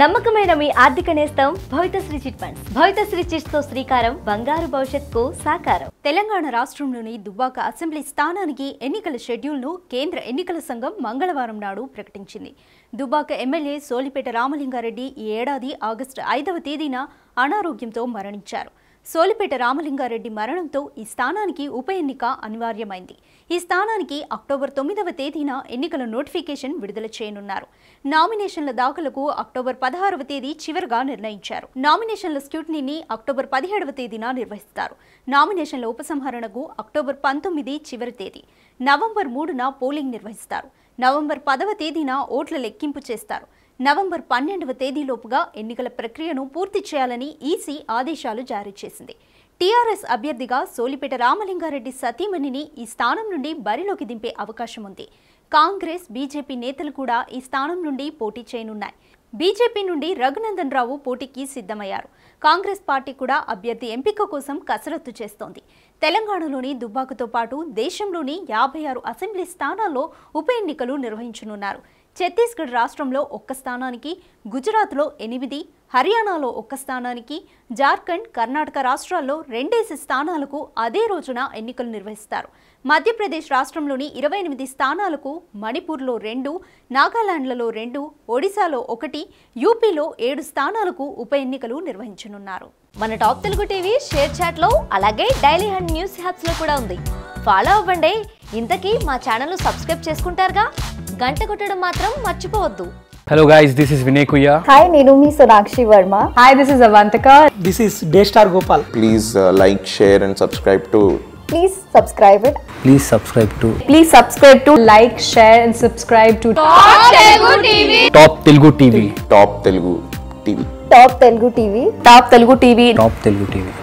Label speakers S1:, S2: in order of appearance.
S1: నమ్మకమైన మీ ఆర్థిక నేస్తం భవితశ్రీ చిట్ ఫండ్స్. భవితశ్రీ చిట్స్తో శ్రీకారం బంగారు భవిష్యత్కు సాకారం.
S2: తెలంగాణ రాష్ట్రంలోని దుబ్బాక అసెంబ్లీ స్థానానికి ఎన్నికల షెడ్యూల్ను కేంద్ర ఎన్నికల సంఘం మంగళవారం నాడు ప్రకటించింది. దుబ్బాక ఎమ్మెల్యే సోలిపేట రామలింగారెడ్డి ఈ ఏడాది ఆగస్టు ఐదవ తేదీన అనారోగ్యంతో మరణించారు. సోలిపేట రామలింగారెడ్డి మరణంతో ఈ స్థానానికి ఉప ఎన్నిక అనివార్యమైంది. ఈ స్థానానికి అక్టోబర్ తొమ్మిదవ తేదీన ఎన్నికల నోటిఫికేషన్ విడుదల చేయనున్నారు. నామినేషన్ల దాఖలకు అక్టోబర్ పదహారవ తేదీ చివరిగా నిర్ణయించారు. నామినేషన్ల స్క్యూటినీని అక్టోబర్ పదిహేడవ తేదీన నిర్వహిస్తారు. నామినేషన్ల ఉపసంహరణకు అక్టోబర్ పంతొమ్మిది చివరి తేదీ. నవంబర్ మూడున పోలింగ్ నిర్వహిస్తారు. నవంబర్ పదవ తేదీన ఓట్ల లెక్కింపు చేస్తారు. నవంబర్ పన్నెండవ తేదీలోపుగా ఎన్నికల ప్రక్రియను పూర్తి చేయాలని ఈసీ ఆదేశాలు జారీ చేసింది. టీఆర్ఎస్ అభ్యర్థిగా సోలిపేట రామలింగారెడ్డి సతీమణిని ఈ స్థానం నుండి బరిలోకి దింపే అవకాశం ఉంది. కాంగ్రెస్ బీజేపీ నేతలు కూడా ఈ స్థానం నుండి పోటీ చేయనున్నాయి. బీజేపీ నుండి రఘునందన్ రావు పోటీకి సిద్ధమయ్యారు. కాంగ్రెస్ పార్టీ కూడా అభ్యర్థి ఎంపిక కోసం కసరత్తు చేస్తోంది. తెలంగాణలోని దుబ్బాకతో పాటు దేశంలోని యాభై ఆరు అసెంబ్లీ స్థానాల్లో ఉప ఎన్నికలు నిర్వహించనున్నారు. ఛత్తీస్గఢ్ రాష్ట్రంలో ఒక్క స్థానానికి గుజరాత్లో ఎనిమిది హర్యానాలో ఒక్క స్థానానికి జార్ఖండ్ కర్ణాటక రాష్ట్రాల్లో రెండేసి స్థానాలకు అదే రోజున ఎన్నికలు నిర్వహిస్తారు. మధ్యప్రదేశ్ రాష్ట్రంలోని ఇరవై ఎనిమిది స్థానాలకు మణిపూర్లో రెండు నాగాలాండ్లలో రెండు ఒడిశాలో ఒకటి యూపీలో ఏడు స్థానాలకు ఉప ఎన్నికలు నిర్వహించనున్నారు.
S1: మన టాప్ తెలుగు టీవీ షేర్ చాట్లో అలాగే డైలీ హండ్ న్యూస్ హ్యాప్స్లో కూడా ఉంది. ఫాలో అవ్వండి. ఇంతకీ మా ఛానల్ సబ్స్క్రైబ్ చేసుకుంటారుగా? గంట కొట్టడం మాత్రం మర్చిపోవద్దు
S3: Hello guys, this is Vinay Kuya.
S4: Hi, నేను మీ Sonakshi Varma
S5: Hi, this is Avantika.
S6: This is Daystar Gopal.
S7: please uh, like, share, and subscribe to
S4: please subscribe it
S3: Please subscribe to
S5: Please subscribe to like, share, and subscribe to
S3: Top Telugu TV.
S7: Top Telugu TV.
S4: Top Telugu TV
S5: Top Telugu TV.
S3: Top Telugu TV.